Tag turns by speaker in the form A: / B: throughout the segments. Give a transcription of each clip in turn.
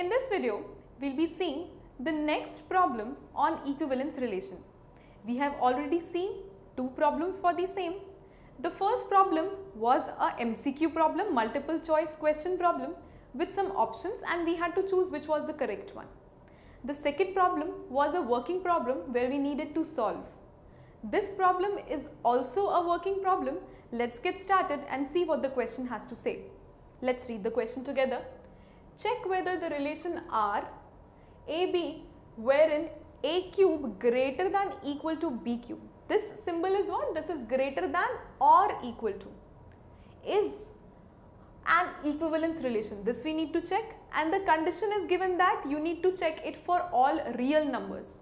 A: In this video, we'll be seeing the next problem on equivalence relation. We have already seen two problems for the same. The first problem was a MCQ problem, multiple choice question problem with some options and we had to choose which was the correct one. The second problem was a working problem where we needed to solve. This problem is also a working problem. Let's get started and see what the question has to say. Let's read the question together. Check whether the relation R, AB wherein A cube greater than equal to B cube. This symbol is what? This is greater than or equal to. Is an equivalence relation. This we need to check and the condition is given that you need to check it for all real numbers.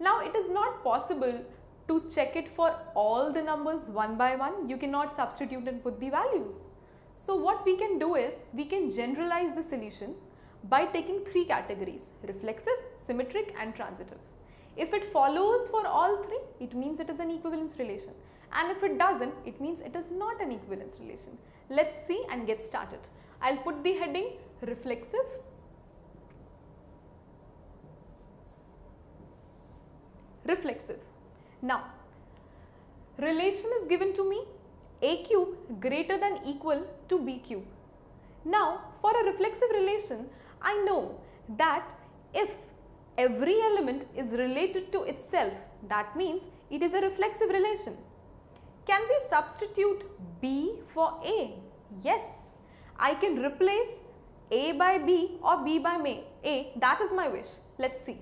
A: Now it is not possible to check it for all the numbers one by one. You cannot substitute and put the values. So what we can do is we can generalize the solution by taking three categories reflexive, symmetric and transitive. If it follows for all three, it means it is an equivalence relation. And if it doesn't, it means it is not an equivalence relation. Let's see and get started. I'll put the heading reflexive, reflexive. Now, relation is given to me a cube greater than equal to b cube. Now, for a reflexive relation, I know that if every element is related to itself, that means it is a reflexive relation. Can we substitute b for a? Yes, I can replace a by b or b by a. That is my wish. Let's see.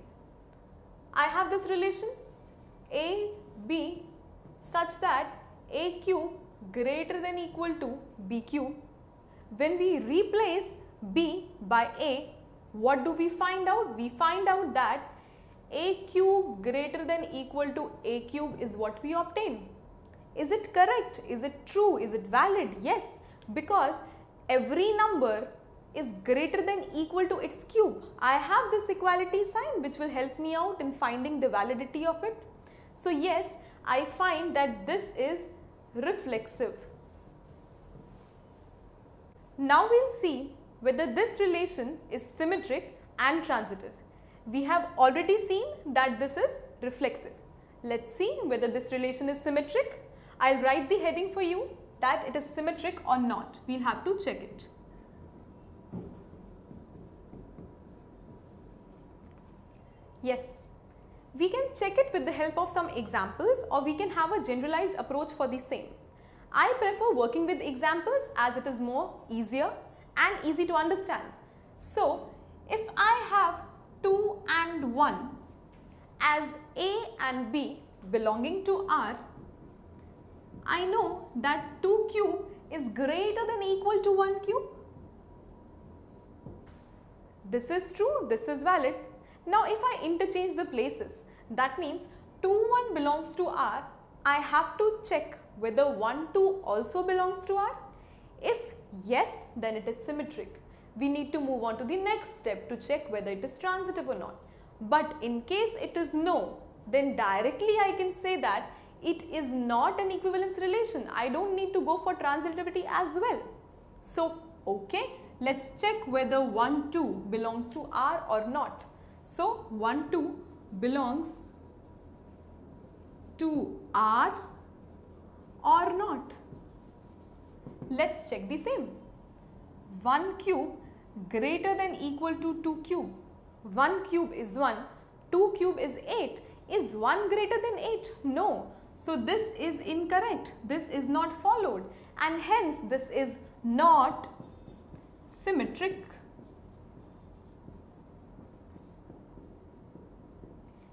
A: I have this relation a, b such that a cube greater than equal to b cube. When we replace b by a, what do we find out? We find out that a cube greater than equal to a cube is what we obtain. Is it correct? Is it true? Is it valid? Yes, because every number is greater than equal to its cube. I have this equality sign which will help me out in finding the validity of it. So yes, I find that this is reflexive. Now we'll see whether this relation is symmetric and transitive. We have already seen that this is reflexive. Let's see whether this relation is symmetric. I'll write the heading for you that it is symmetric or not. We'll have to check it. Yes, we can check it with the help of some examples or we can have a generalized approach for the same. I prefer working with examples as it is more easier and easy to understand. So, if I have 2 and 1 as A and B belonging to R, I know that 2 cube is greater than equal to 1 cube. This is true, this is valid. Now if I interchange the places, that means 2 1 belongs to R, I have to check whether 1 2 also belongs to R. If yes, then it is symmetric. We need to move on to the next step to check whether it is transitive or not. But in case it is no, then directly I can say that it is not an equivalence relation. I don't need to go for transitivity as well. So, okay, let's check whether 1 2 belongs to R or not. So, 1 2 belongs to R or not. Let's check the same. 1 cube greater than equal to 2 cube. 1 cube is 1, 2 cube is 8. Is 1 greater than 8? No. So this is incorrect. This is not followed and hence this is not symmetric.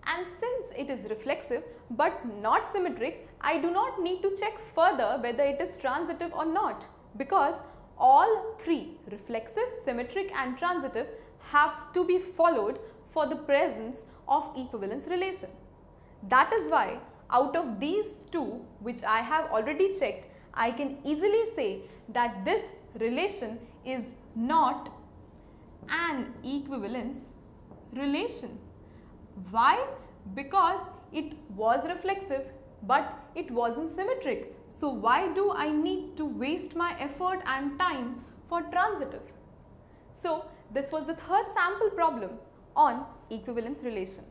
A: And since it is reflexive but not symmetric, I do not need to check further whether it is transitive or not because all three reflexive, symmetric and transitive have to be followed for the presence of equivalence relation. That is why out of these two which I have already checked, I can easily say that this relation is not an equivalence relation. Why? Because it was reflexive but it wasn't symmetric. So why do I need to waste my effort and time for transitive? So This was the third sample problem on equivalence relation.